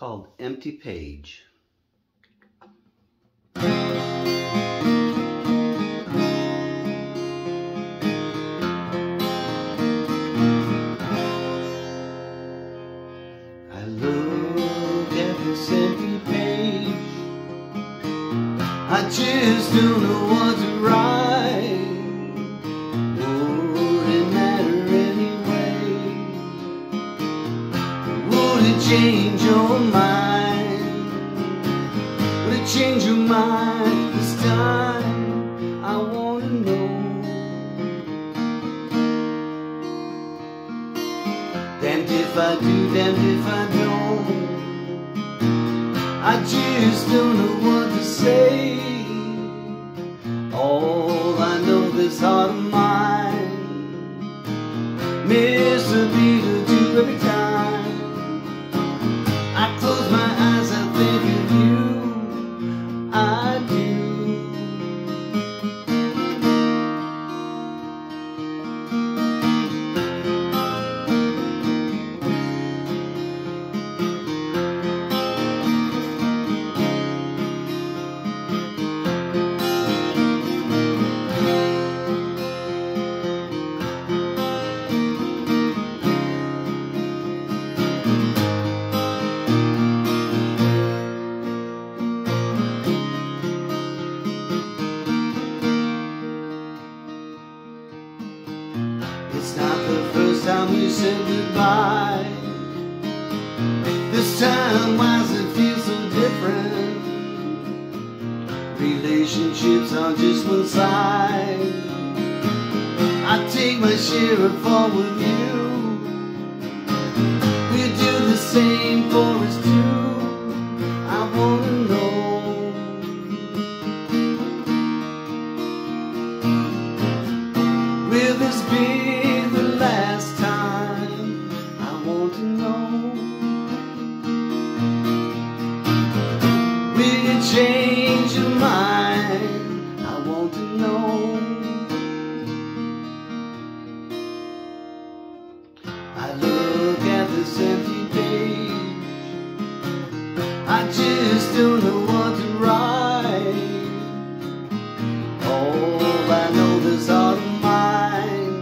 called Empty Page. I look at this empty page I just don't know what to it change your mind? Would it change your mind this time? I wanna know. Damned if I do, damned if I don't. I just don't know what to say. All I know this heart of mine. Beat or two every time time we said goodbye. This time, why does it feel so different? Relationships are just one side. I take my share of fall with you. change your mind. I want to know. I look at this empty page. I just don't know what to write. All I know is out of mind